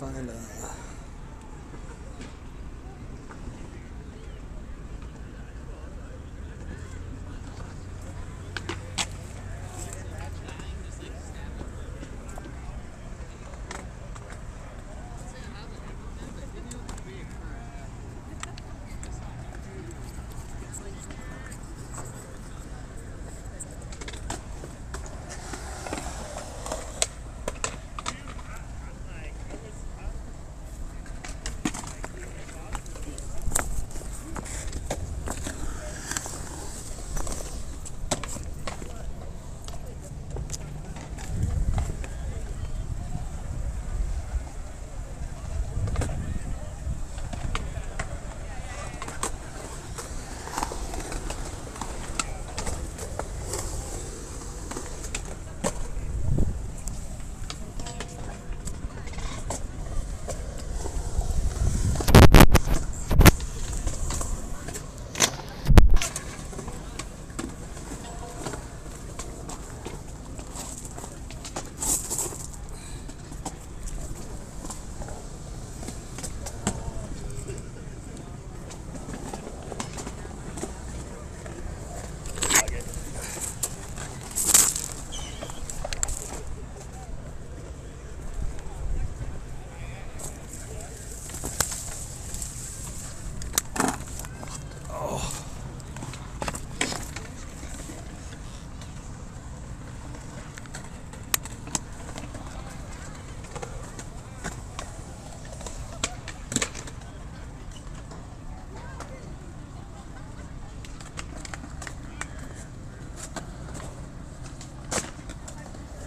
find a.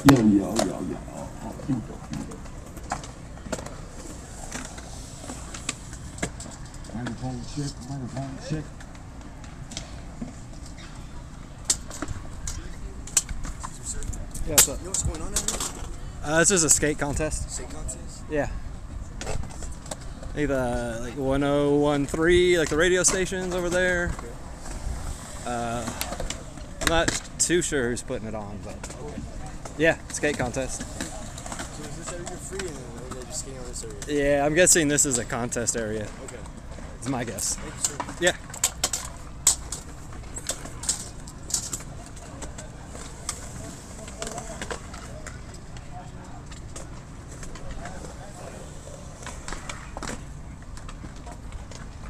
Yo, yo, yo, yo. Oh, oh, here we go, here we go. Microphone check, microphone check. Yeah, what's up? You know what's going on out? Uh, this is a skate contest. State contest? Yeah. Like the like 1013, like the radio stations over there. Uh, I'm not too sure who's putting it on, but yeah, skate contest. So is this area free and they're just skating on this area? Yeah, I'm guessing this is a contest area. Okay. It's my guess. Thank you, sir. Yeah.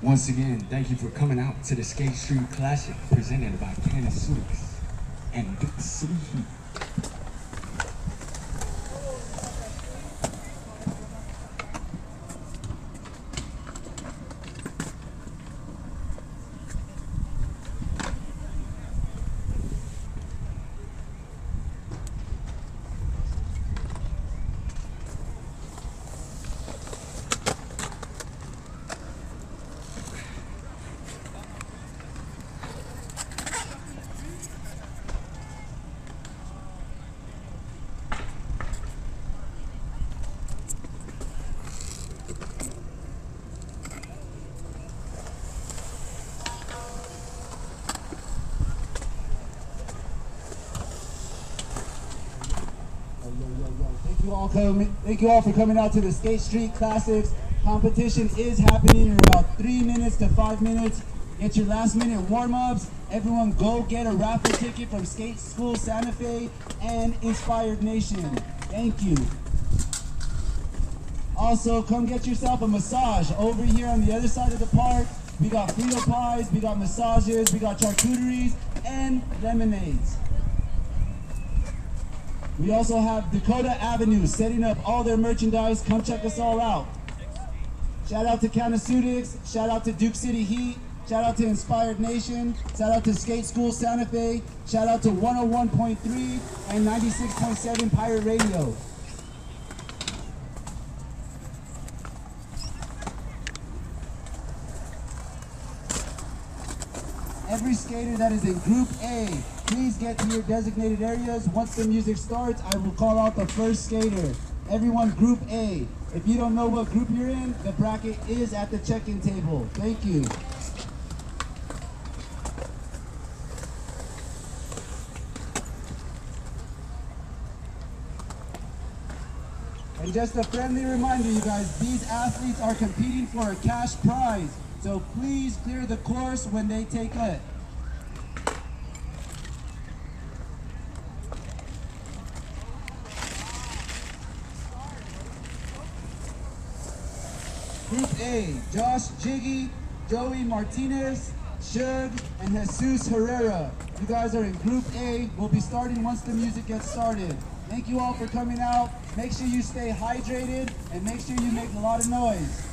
Once again, thank you for coming out to the Skate Street Classic presented by Canasuix and Big City Thank you all for coming out to the Skate Street Classics. Competition is happening in about three minutes to five minutes. Get your last minute warm ups. Everyone, go get a raffle ticket from Skate School Santa Fe and Inspired Nation. Thank you. Also, come get yourself a massage over here on the other side of the park. We got Frito pies, we got massages, we got charcuteries, and lemonades. We also have Dakota Avenue setting up all their merchandise. Come check us all out. Shout out to Canasutics, shout out to Duke City Heat, shout out to Inspired Nation, shout out to Skate School Santa Fe, shout out to 101.3 and 96.7 Pirate Radio. Every skater that is in Group A, please get to your designated areas. Once the music starts, I will call out the first skater. Everyone, Group A. If you don't know what group you're in, the bracket is at the check-in table. Thank you. And just a friendly reminder, you guys, these athletes are competing for a cash prize. So please clear the course when they take it. Group A, Josh Jiggy, Joey Martinez, Shug, and Jesus Herrera. You guys are in Group A. We'll be starting once the music gets started. Thank you all for coming out. Make sure you stay hydrated and make sure you make a lot of noise.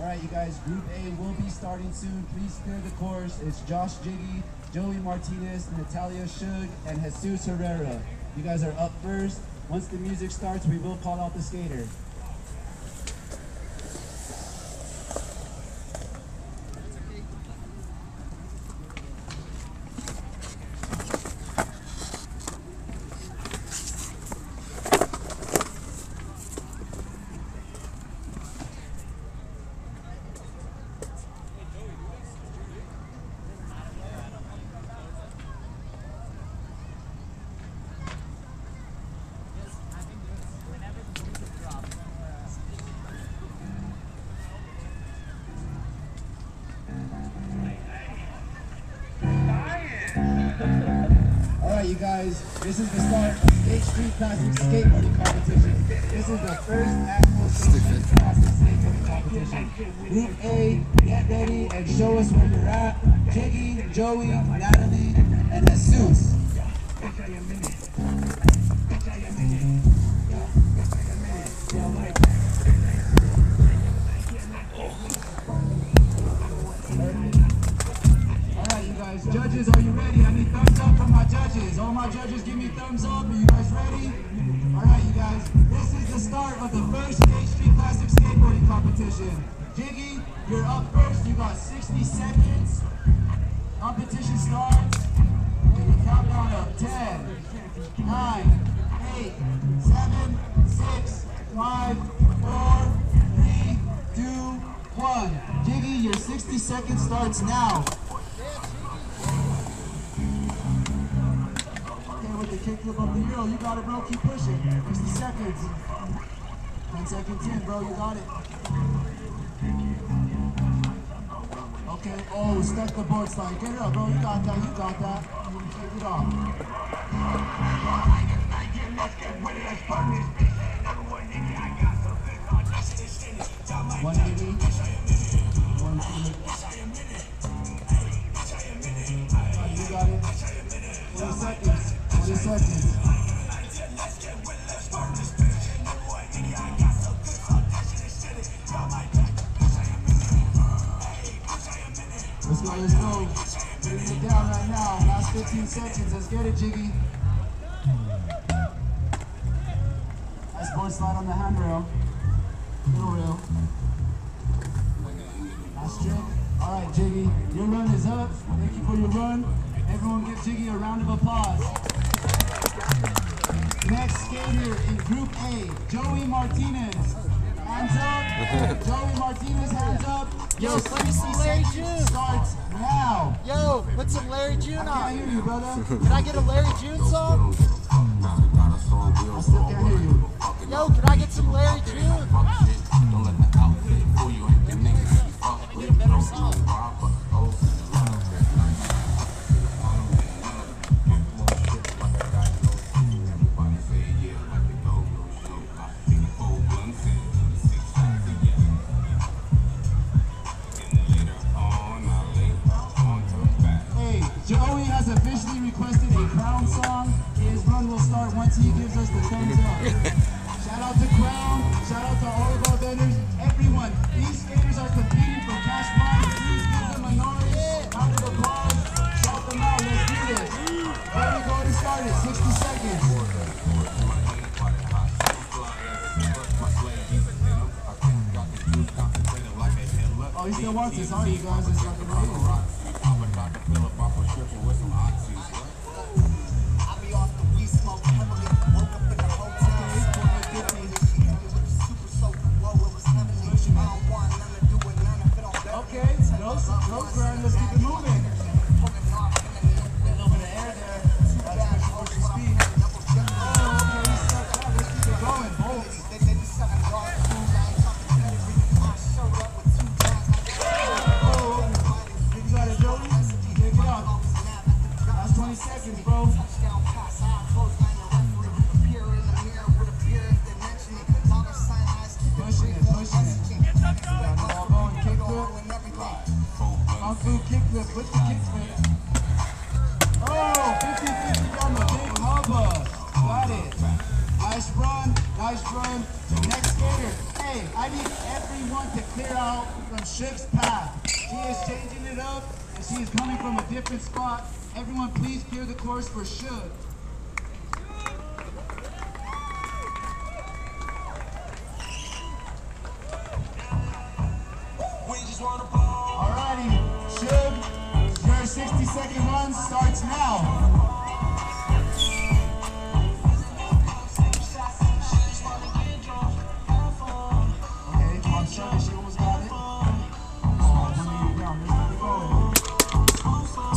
All right, you guys, Group A will be starting soon. Please clear the course. It's Josh Jiggy, Joey Martinez, Natalia Shug, and Jesus Herrera. You guys are up first. Once the music starts, we will call out the skater. This is the start of Skate Street Classic Skateboarding Competition. This is the first actual Street Classic Skateboarding Competition. Group A, get ready and show us where you're at. Jiggy, Joey, Natalie, and Jesus. goodness. Let's go, let's go. Bring it down right now. Last 15 seconds. Let's get it, Jiggy. Yo, play me some Larry June. Starts now. Yo, put some Larry June on. I hear you, brother. Can I get a Larry June song?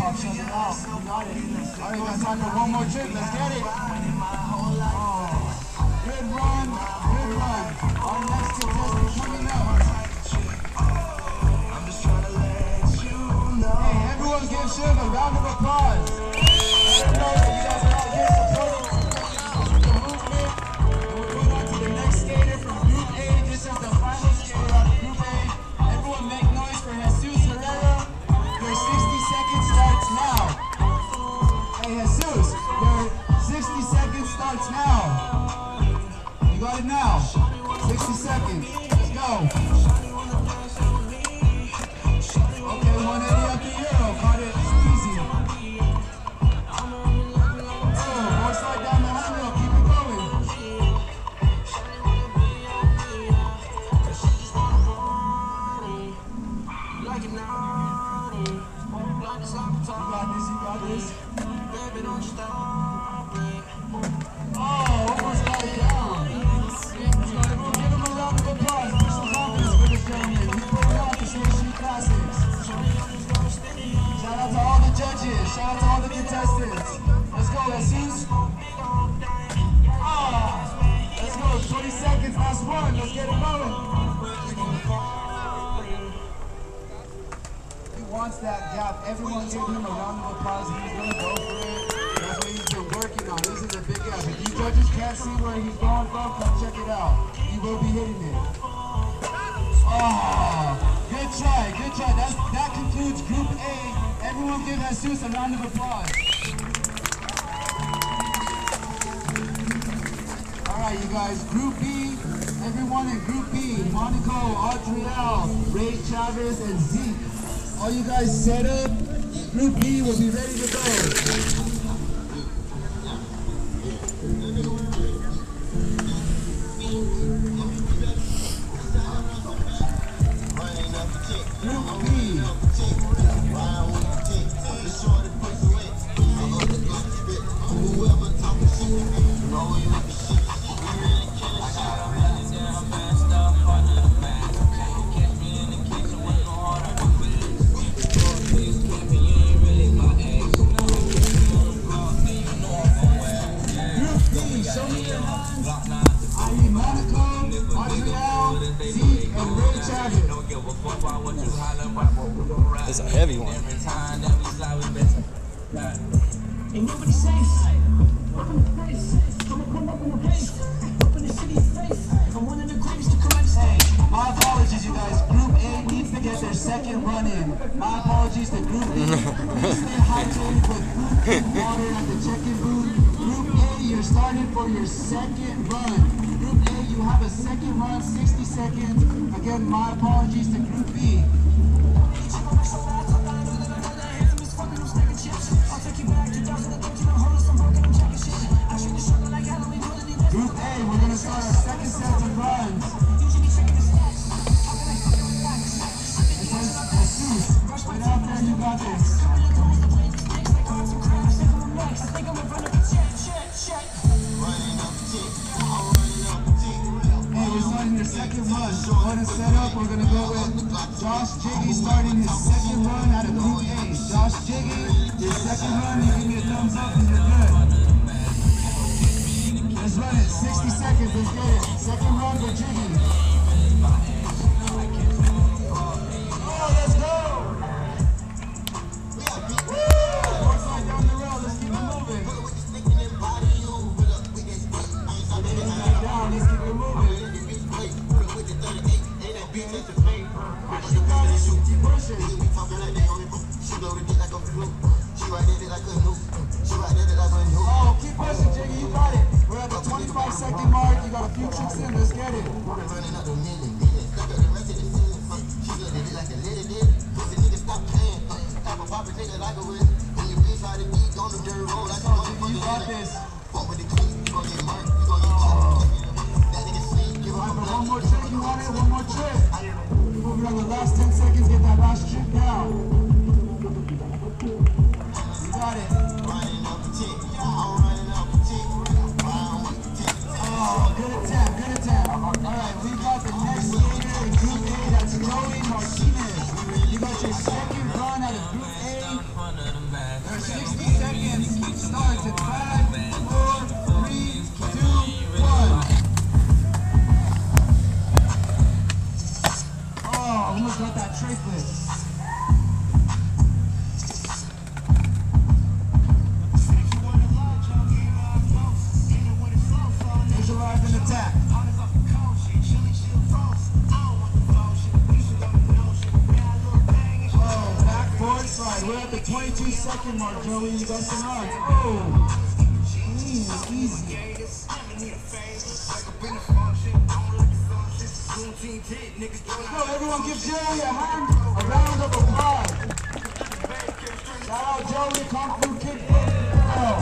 Pop it off. You got it. All right, let's tackle one more trick. Let's get it. Hey, everyone give Shiv a round of applause. right now. 60 seconds. Let's go. That concludes Group A. Everyone give Jesus a round of applause. All right, you guys. Group B. Everyone in Group B. Monico, Adriel, Ray Chavez, and Zeke. All you guys set up. Group B will be ready to go. Your second run. Go ahead and set up. We're gonna go with Josh Jiggy starting his second run out of Group A. Josh Jiggy, your second run. You give me a thumbs up and you're good. Let's run it. 60 seconds. Let's get it. Second run for Jiggy. Oh, keep pushing, Jiggy. You got it. We're at the 25 second mark. You got a few tricks in. Let's get it. Oh, you got this. Remember, one more trick. You want it? One more trick. Moving on the last 10 seconds. Get that last trick down. You got it. Oh, good attempt, good attempt. All right, we got the next skater in Group A. That's Joey Martinez. You got your second We're at the 22 second mark, Joey. You got some odds. Oh, clean, easy. Yo, everyone give Joey a hand, a round of applause. Shout out Joey, Kung Fu. Oh.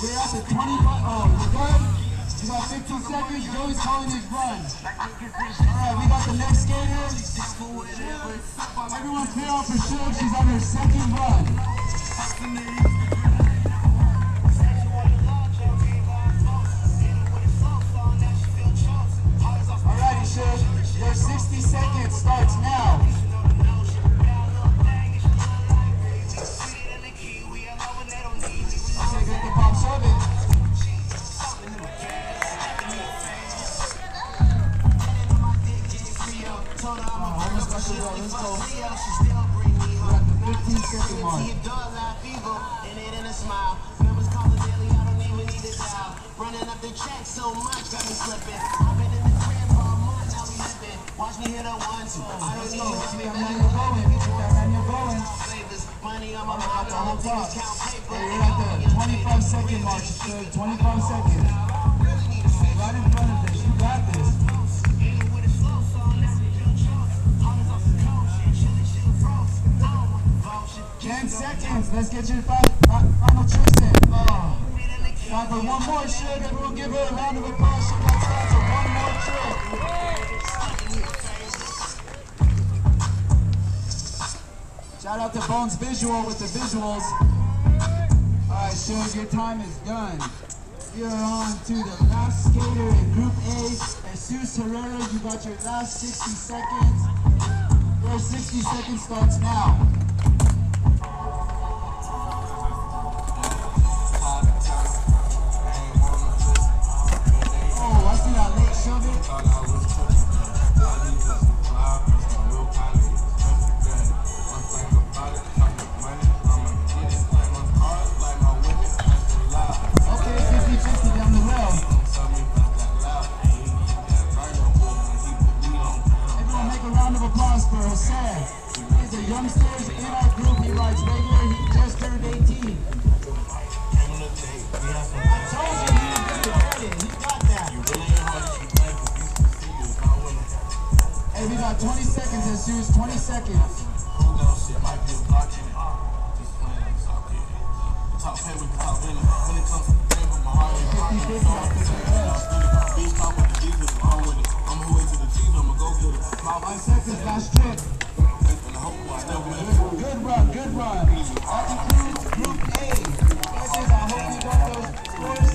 We're at the 25. Oh, you good? Got 15 seconds. Joey's calling his run. Alright, we got the next skater. Everyone clear out for Shug. She's on her second run. Your 60 seconds starts now. 15 second mark. Running up the track so much, got me slipping. I've been in the crib for month, now we lipping. Watch me hit a one, two. I don't need go. to Let's see get a that man manual going. Get that manual going. favors. Money on my mind, the whole the clock. count paper. Hey, you're at the 25 second mark. 25 seconds. Right in front of this. 10 seconds. Let's get your final, final twist in. Oh. Time for one more shot, and we'll give her a round of applause. She got time for one more trick. Shout out to Bones Visual with the visuals. All right, Shug, your time is done. You're on to the last skater in Group A. Jesus Herrera, you got your last 60 seconds. Your 60 seconds starts now. Youngsters in our group. He rides regular. He just turned 18. Hey, we got 20 seconds, Who knows shit might be blocking it. Just playing, I'm. Top pay with the top winner. When it comes to the game, my heart is blocking. So I'm Bitch, talk with the Jesus. 20 seconds. Five seconds, last trip. Good, run, good run. That concludes Group A. I hope you got those scores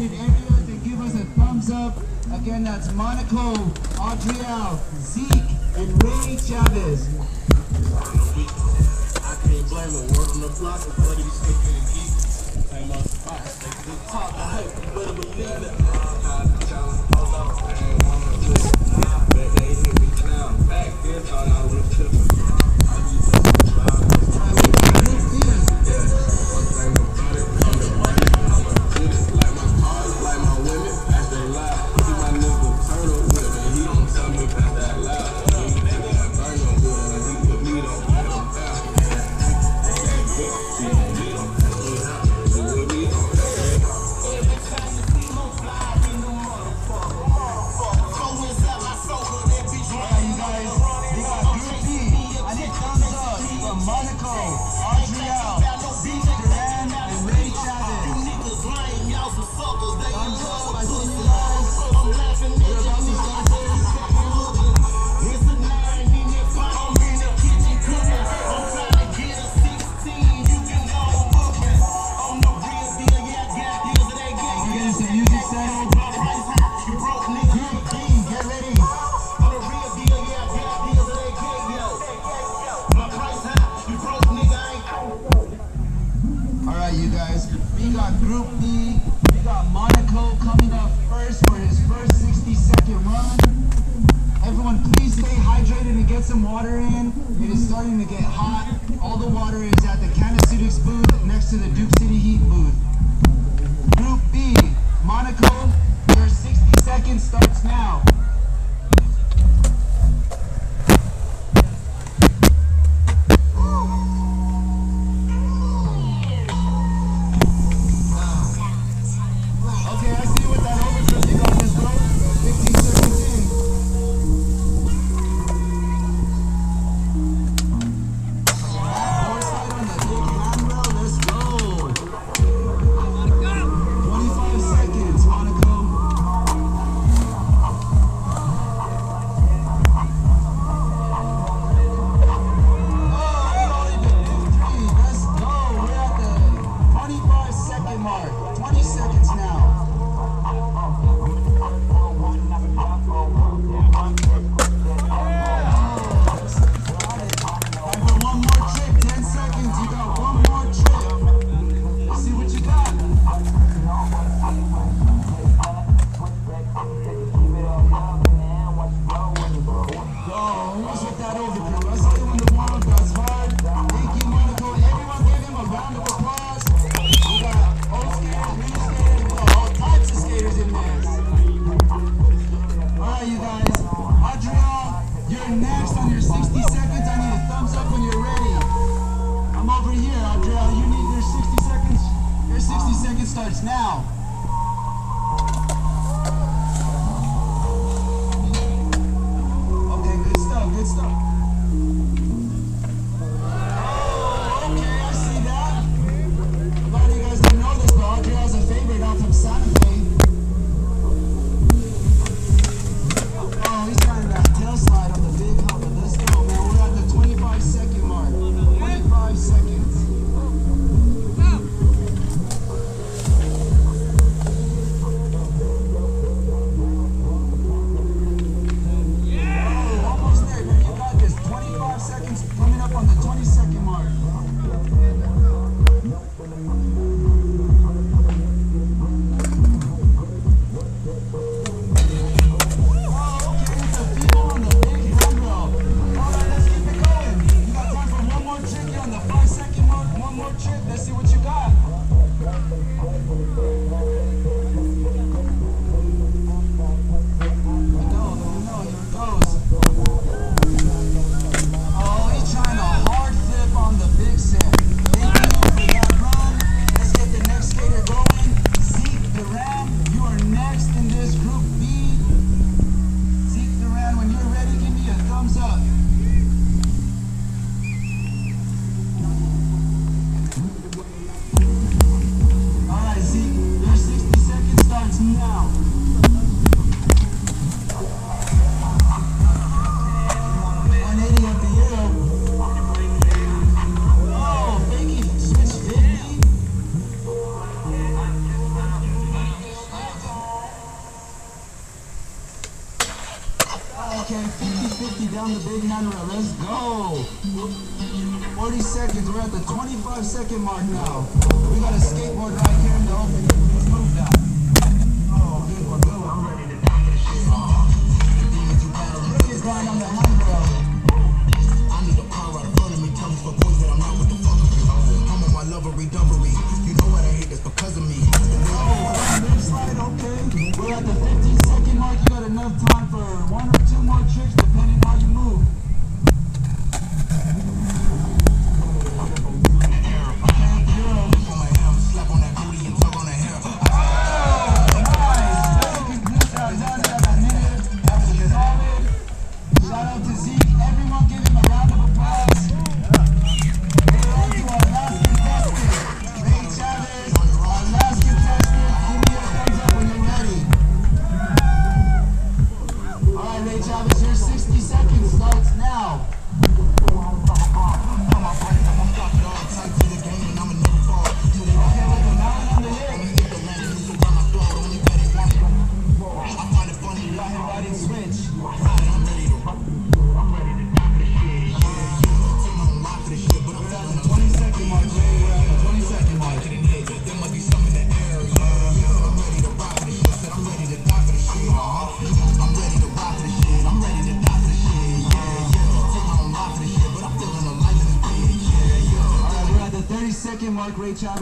designated areas and give us a thumbs up. Again, that's Monico, Adriel, Zeke, and Ray Chavez. On the talk, I you better believe it. I.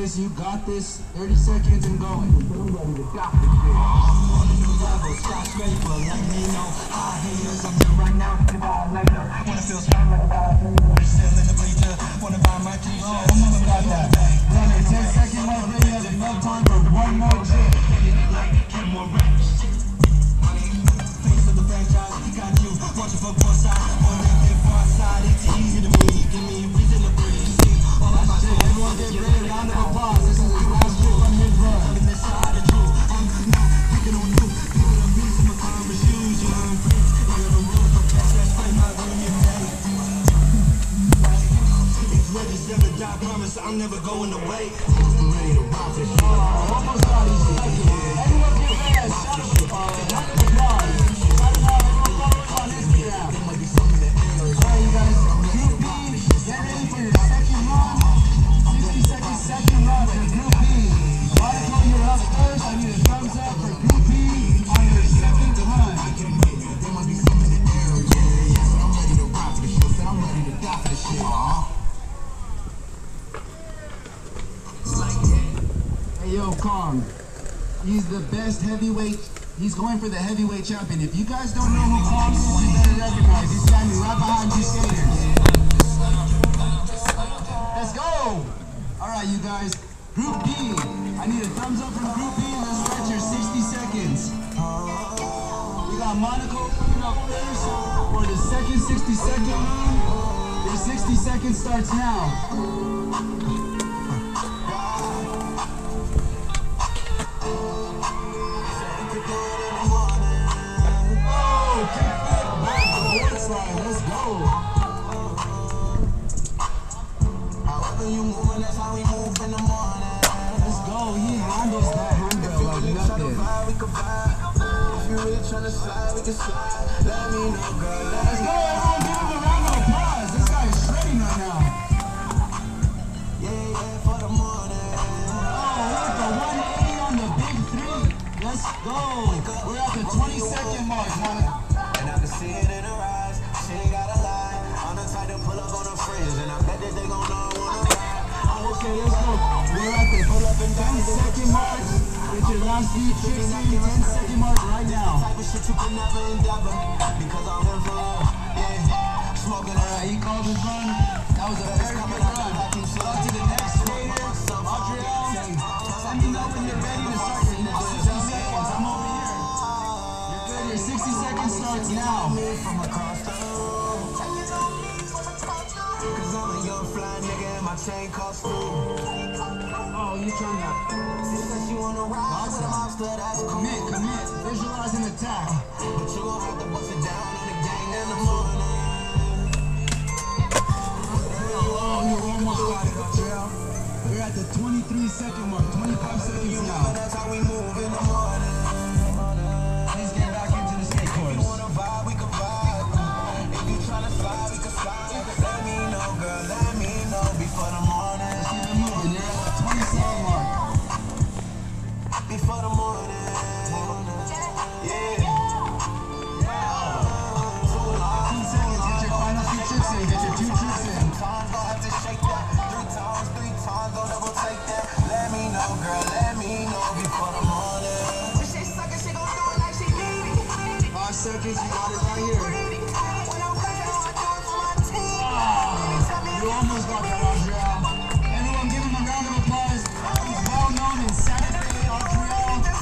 Chavez. You got this. 30 seconds and going. Going for the heavyweight champion. If you guys don't know who Kong is, you better recognize. He's standing right behind you skaters. Let's go. All right, you guys. Group B, I need a thumbs up from Group B. Let's start your 60 seconds. We got Monico coming up first for the second 60 second round. Your 60 seconds starts now. Let's go. However you moving, that's how we move in the morning. Let's go. He handles that handle like nothing. Vibe, we can vibe. If you really tryna slide, we can slide. Let me know, girl. Let Let's go. Everyone give him a round of applause. This guy is shredding right now. yeah, yeah, for the morning. Oh, look, the 180 on the big three. Let's go. We're at the 20 second mark, Monico. And I can see it in her friends, and I bet that they gon' I wanna ride. Okay, let's go. We're at the 10 second mark. Get your last few tricks in. 10 second mark right now. Type of shit you could never endeavor. Because I'm for love. Yeah, smoking her. He called his run. That was a very good run. On to the next skater, Adriel. Let me know when you're ready to start your 60 seconds. I'm over here. You're good. Your 60 seconds starts now. Cause I'm a young fly nigga and my chain costs food. Oh, you trying to She said she wanna ride with a that's cool. commit, commit, visualize an attack. Uh, but you gon' have to bust it down on the gang in the morning. Oh, you almost got it, Adriel. We're at the 23 second mark, 25 seconds now. That's how we move in the morning. You almost got that, Adriel. Everyone give him a round of applause. He's well known in Fe, Adriel,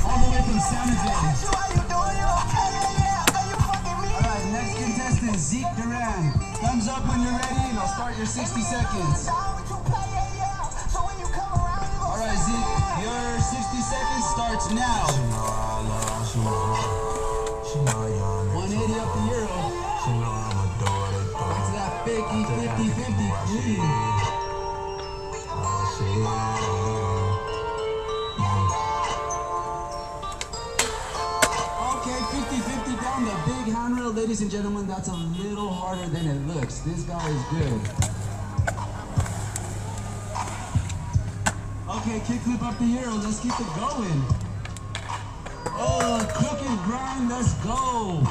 all the way from Santa Fe. So how you doing? You okay? Yeah, yeah, I know you fucking me. All right, next contestant, Zeke Duran. Thumbs up when you're ready, and I'll start your 60 seconds. Down with you play, yeah, yeah. So when you come around, you gon' All right, Zeke, your 60 seconds starts now. Ladies and gentlemen, that's a little harder than it looks. This guy is good. Okay, kickflip up the euro. Let's keep it going. Oh, cook and grind. Let's go.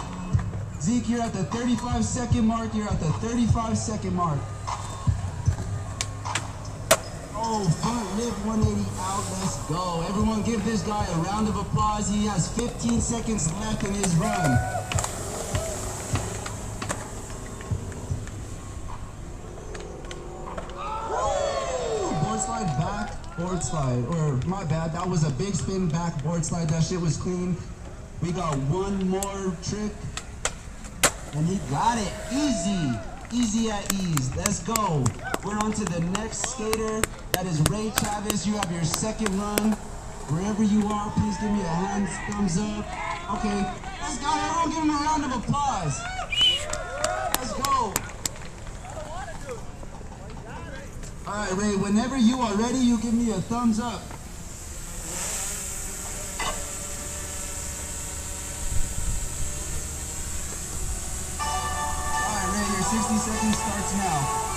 Zeke, you're at the 35 second mark. You're at the 35 second mark. Oh, front lift 180 out. Let's go. Everyone give this guy a round of applause. He has 15 seconds left in his run. Board slide back, board slide. Or my bad, that was a big spin back board slide. That shit was clean. We got one more trick. And he got it. Easy. Easy at ease. Let's go. We're on to the next skater. That is Ray Chavez. You have your second run. Wherever you are, please give me a hand thumbs up. Okay. Let's go. Everyone give him a round of applause. Let's go. All right, Ray. Whenever you are ready, you give me a thumbs up. All right, Ray. Your 60 seconds starts now.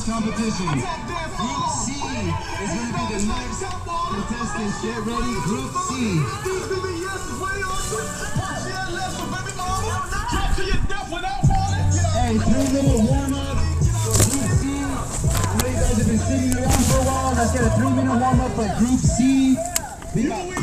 This competition. Group C is going to be the next contestants. Get ready, Group C. Hey, three minute warm up for Group C. I know you guys have been sitting around for a while. Let's get a three minute warm up for Group C. We got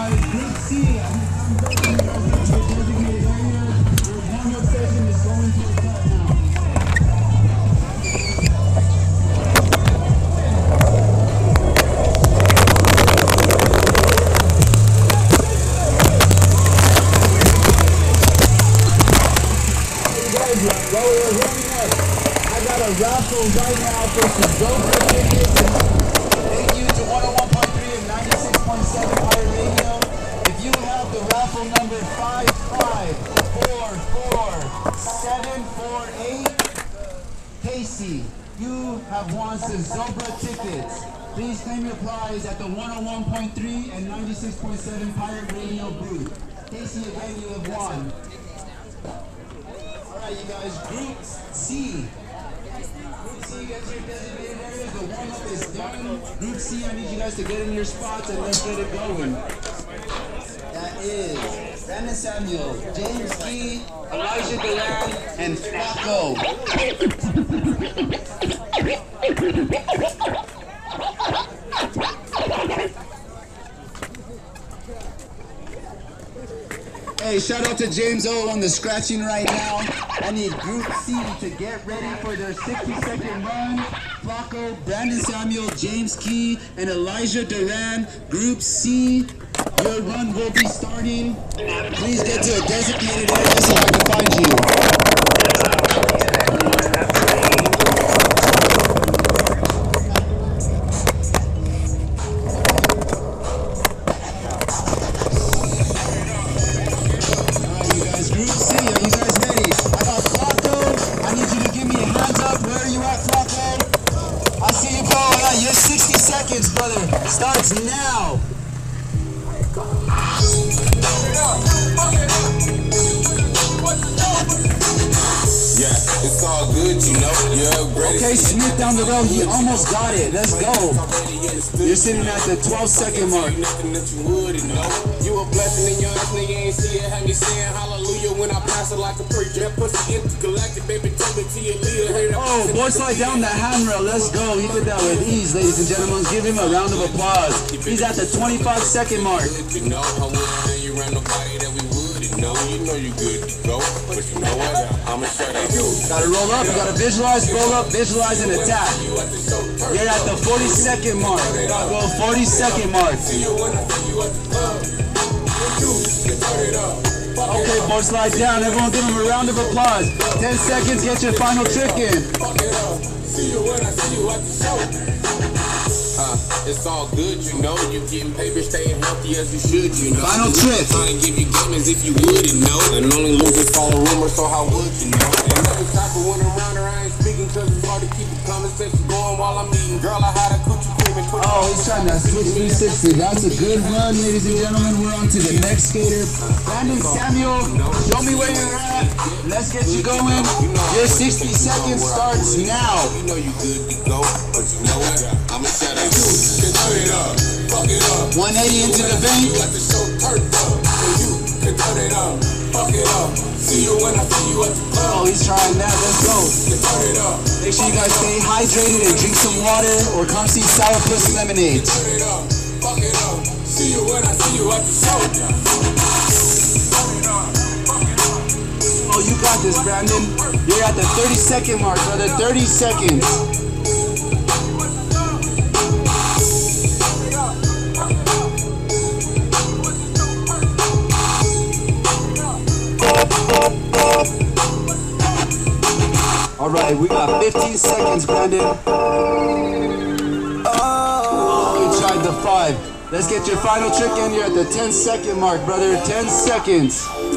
All 96.7 Pirate Radio booth. Casey, again, you have won. Alright, you guys, Group C. Group C, get your designated areas. The warm up is done. Group C, I need you guys to get in your spots and let's get it going. That is Brandon Samuel, James Key, Elijah Duran, and Flaco. out to James O on the scratching right now. I need Group C to get ready for their 60 second run. Flaco, Brandon Samuel, James Key, and Elijah Duran. Group C, your run will be starting. Please get to a designated area so I can find you. Seconds, brother. Starts now. It's all good, you know. You're. Okay, Smith down the road. He almost got it. Let's go. You're sitting at the 12 second mark. You wouldn't know. You a blessing in your ass, nigga ain't see it. Have me saying hallelujah when I pass it like a preacher. That pussy intergalactic, baby, tell me to your leader. Oh, boy, slide down the handrail. Let's go. He did that with ease, ladies and gentlemen. Give him a round of applause. He's at the 25 second mark. You know, you know. You good to go. But you know what? I'ma shut up. Gotta roll up. You gotta visualize, roll up, visualize, and attack. You're at the 40 second mark. Go 40 second mark. Okay, boy, slide down. Everyone give him a round of applause. 10 seconds, get your final trick in. See you when I see you at the show. It's all good, you know. You getting paper, staying healthy as you should, you know. Final trick. Trying to give you game if you wouldn't know. And only losers follow rumors, so how would you know? And every type of went around her, I ain't speaking cause it's hard to keep the conversation going while I'm eating. Girl, I had a coochie cream and Oh, he's trying to switch 360. That's a good run, ladies and gentlemen. We're on to the next skater. Brandon Samuel, show me where you're at. Let's get you going. Your 60 seconds starts now. You know you good to go, but you know what? I'ma shout out you. Can turn it up, fuck it up. 180 into the bank. Got the show turned up, you can turn it up, fuck it up. See you when I see you at the club. Oh, he's trying that. Let's go. Turn it up, Make sure you guys stay hydrated and drink some water or come see Sourpuss Lemonade. turn it up, fuck it up. See you when I see you at the show. This, Brandon. You're at the 30 second mark, brother. 30 seconds. All right, we got 15 seconds, Brandon. Oh, you tried the five. Let's get your final trick in. You're at the 10 second mark, brother. 10 seconds.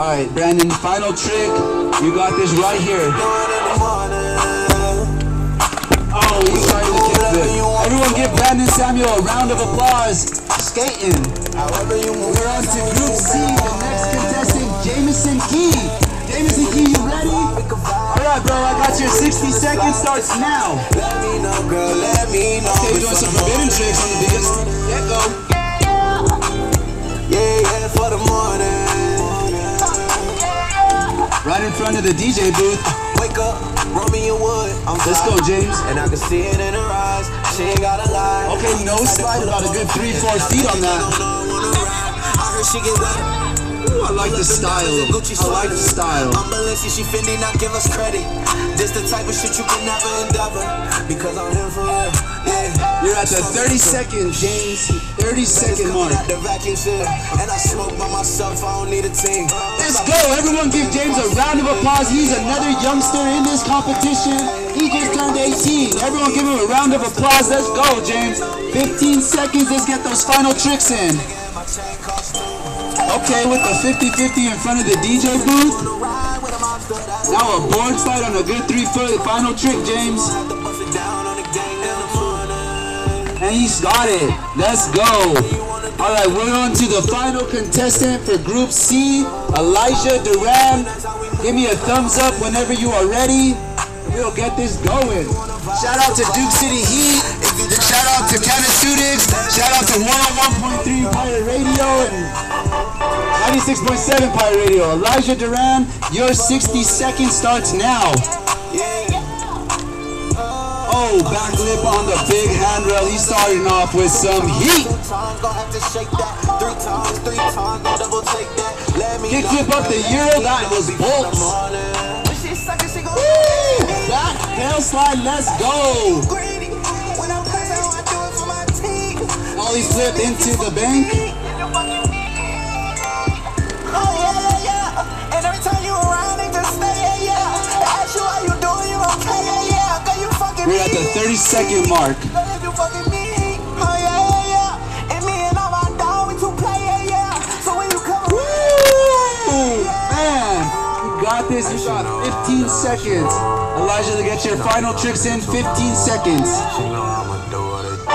All right, Brandon, final trick. You got this right here. Oh, he's trying to kickflip. Everyone give Brandon Samuel a round of applause. Skating. We're on to Group C, the next contestant, Jameson Key. Jameson Key, you ready? All right, bro, I got your 60 seconds starts now. Let me know, girl, let me know. Okay, we're doing some forbidden tricks on the biggest. Yeah, go. Yeah, yeah, for the morning. Right in front of the DJ booth. Uh, wake up, a wood. I'm Let's go, James. And I can see it in her eyes. She ain't gotta lie. Okay, no slide, about a good three, four feet on that. I heard she get wet. Ooh, I like the style. I like the style. I'm Balenci, she Fendi, not give us credit. This the type of shit you can never endeavor. Because I'm here for real, yeah. You're at the 30 second, James. 30 second mark. At the vacuum shit. And I smoke by myself, I don't need a team. Let's go. Everyone give James a round of applause. He's another youngster in this competition. He just turned 18. Everyone give him a round of applause. Let's go, James. 15 seconds. Let's get those final tricks in. My chain cost two. Okay, with the 50-50 in front of the DJ booth. Now a board slide on a good three foot. Final trick, James. And he's got it. Let's go. All right, we're on to the final contestant for Group C, Elijah Duran. Give me a thumbs up whenever you are ready. We'll get this going. Shout out to Duke City Heat. Shout out to Canastutics. Shout out to 101.3 Pirate Radio and 96.7 Pirate Radio. Elijah Duran, your 60 seconds starts now. Oh, backflip on the big handrail. He's starting off with some heat. Me Kickflip up the euro. That was bolts. Woo! Back tail slide. Let's go. Ollie flip into the bank. Yeah. So when you come Woo! Man, you got this. You got 15 seconds. Elijah, to get your final tricks in 15 seconds. She know I'ma do what it do.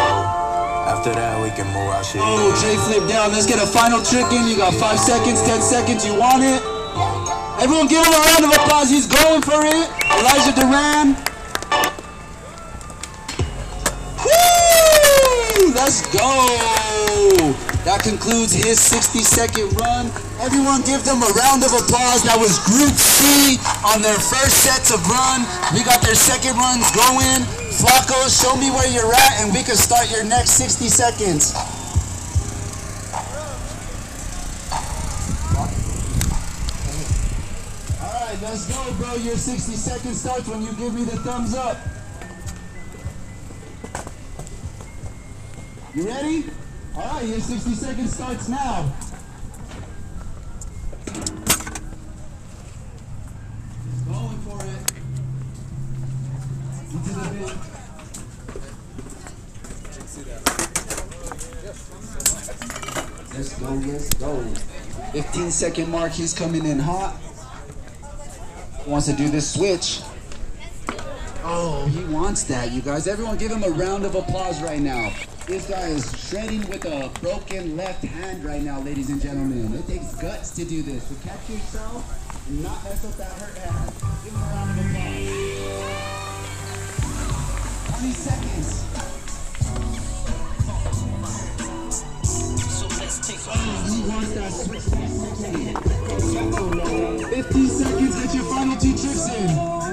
After that, we can move out. Oh, J flip down. Let's get a final trick in. You got 5 seconds, 10 seconds. You want it? Everyone give him a round of applause. He's going for it. Elijah Duran. Let's go. That concludes his 60 second run. Everyone give them a round of applause. That was Group C on their first sets of run. We got their second runs going. Flaco, show me where you're at and we can start your next 60 seconds. All right, let's go, bro. Your 60 seconds starts when you give me the thumbs up. You ready? All right, your 60 seconds starts now. Going for it. Into the big. Let's go, let's go. 15 second mark, he's coming in hot. Wants to do this switch. Oh, he wants that, you guys. Everyone give him a round of applause right now. This guy is shredding with a broken left hand right now, ladies and gentlemen. It takes guts to do this. To catch yourself and not mess up that hurt hand. Give him a round of applause. 20 seconds. Oh, He wants that switch 360. 15 seconds, get your final two tricks in.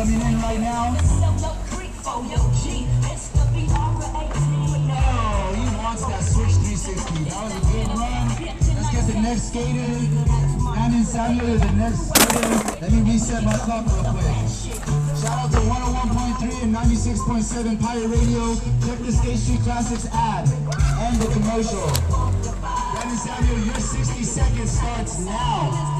Coming in right now. Oh, he wants that switch 360. That was a good run. Let's get the next skater. Brandon Samuel is the next skater. Let me reset my clock real quick. Shout out to 101.3 and 96.7 Pirate Radio. Check the Skate Street Classics ad and the commercial. Brandon Samuel, your 60 seconds starts now.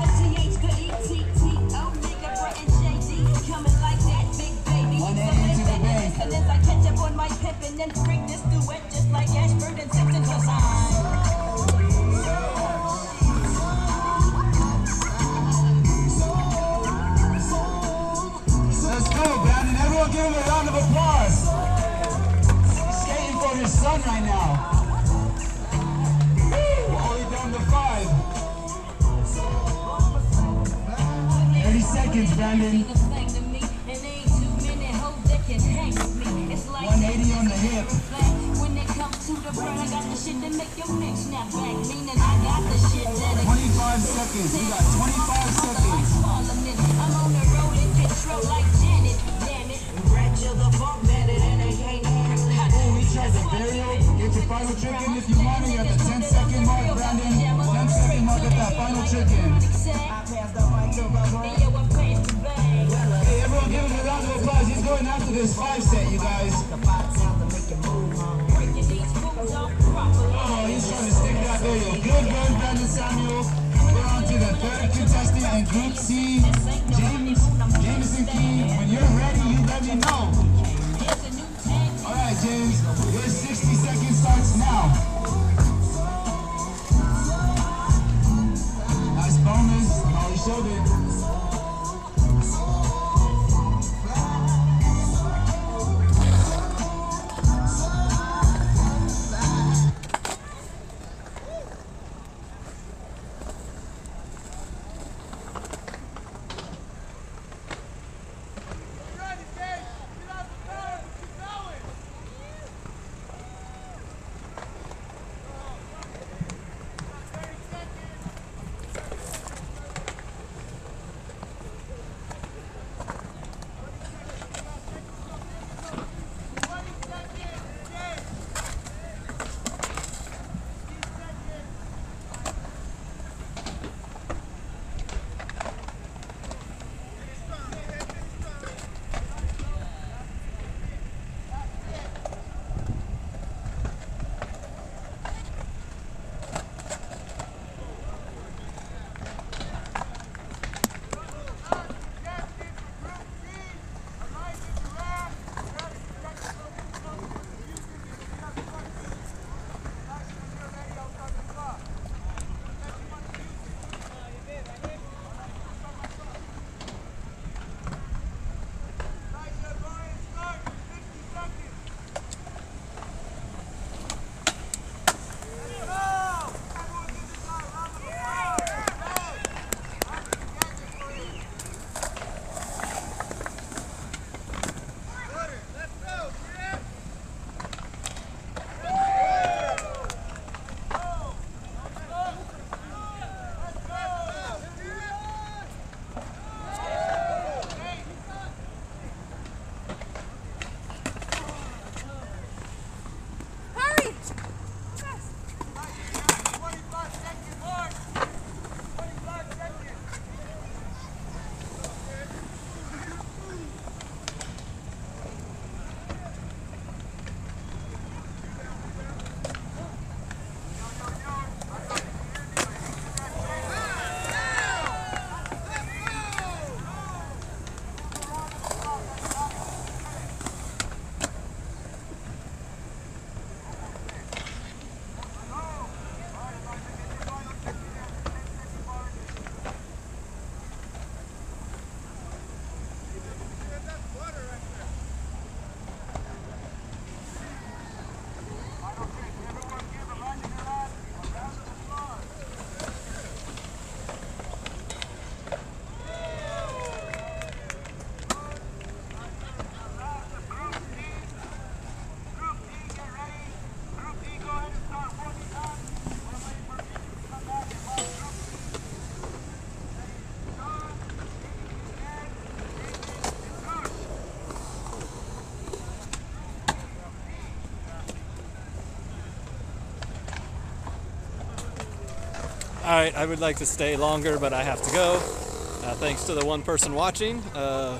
Right, I would like to stay longer, but I have to go. Uh, thanks to the one person watching. Uh,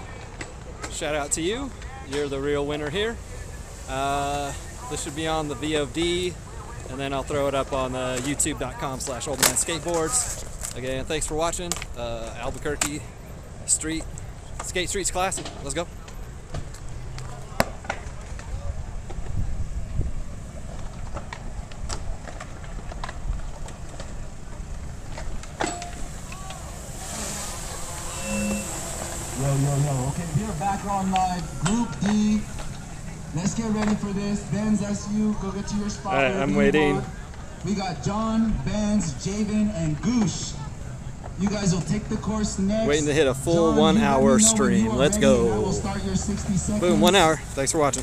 shout out to you. You're the real winner here. Uh, this should be on the VOD, and then I'll throw it up on uh, youtube.com slash skateboards. Again, thanks for watching. Uh, Albuquerque Street, Skate Streets Classic. Let's go. Yo, yo, yo. Okay, we are back on live. Group D. Let's ready for this. Benz, that's you. Go get to your spot. All right, I'm waiting. want. We got John, Benz, Javen, and Goosh. You guys will take the course next. Waiting to hit a full John, one you let me hour stream. Let's ready, go. will start your 60 seconds. Boom, one hour. Thanks for watching.